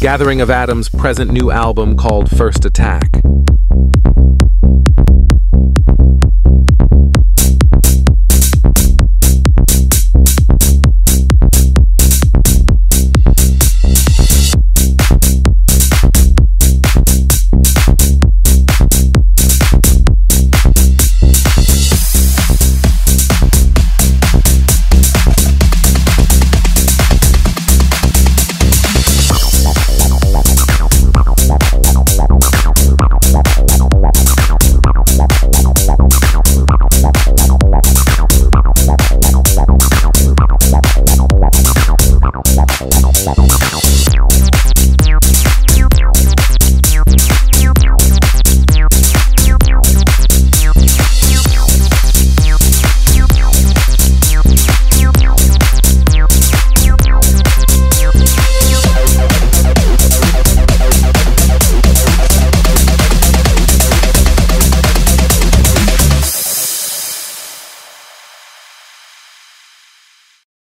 Gathering of Atoms' present new album called First Attack. Bye.